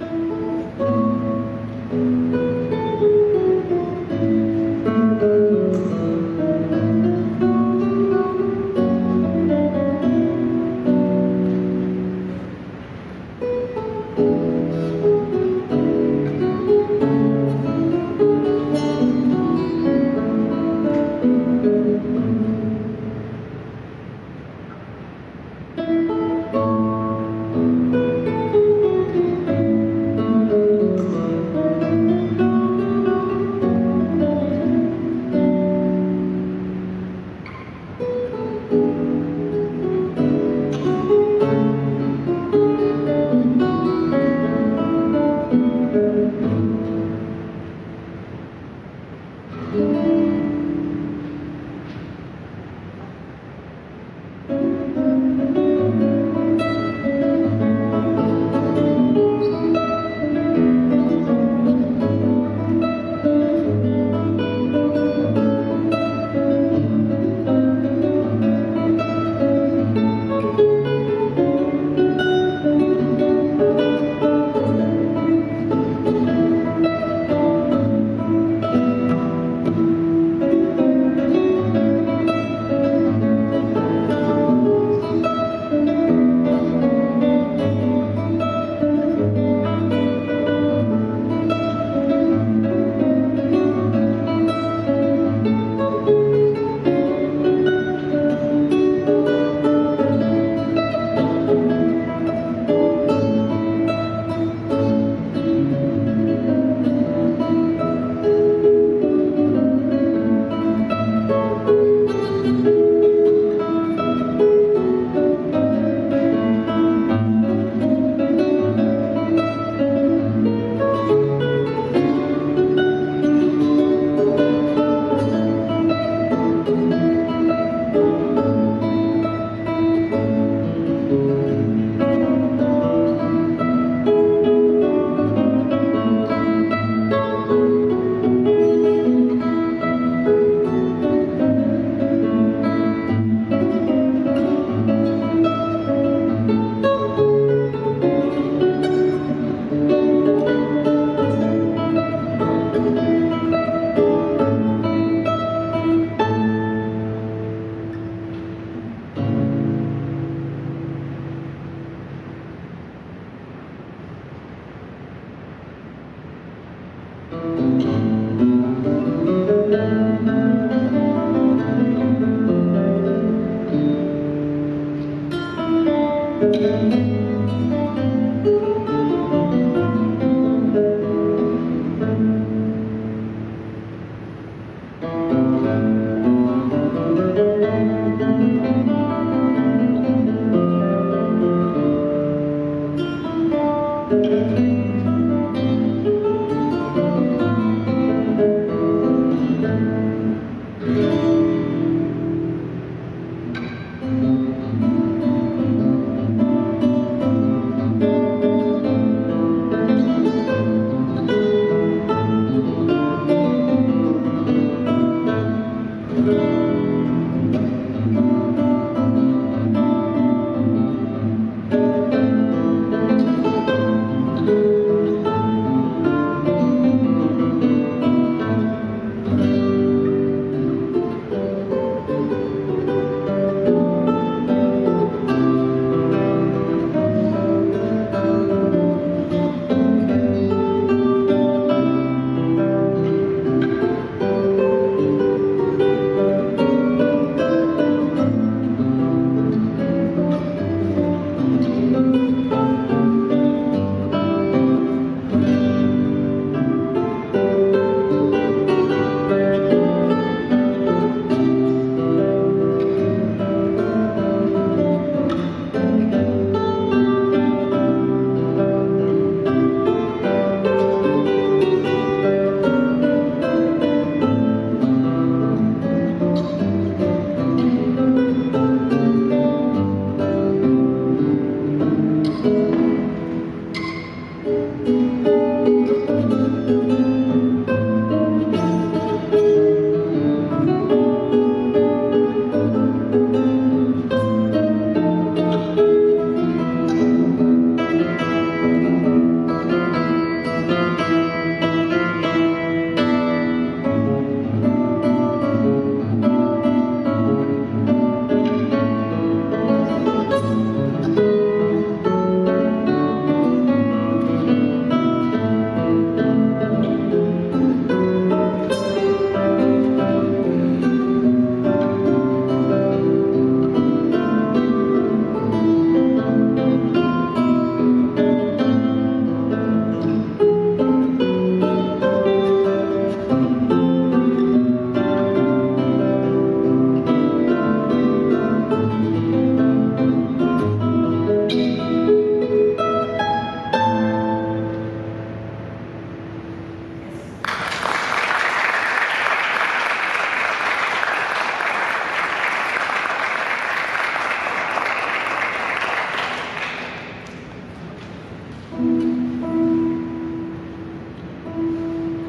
嗯。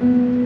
Mm-hmm.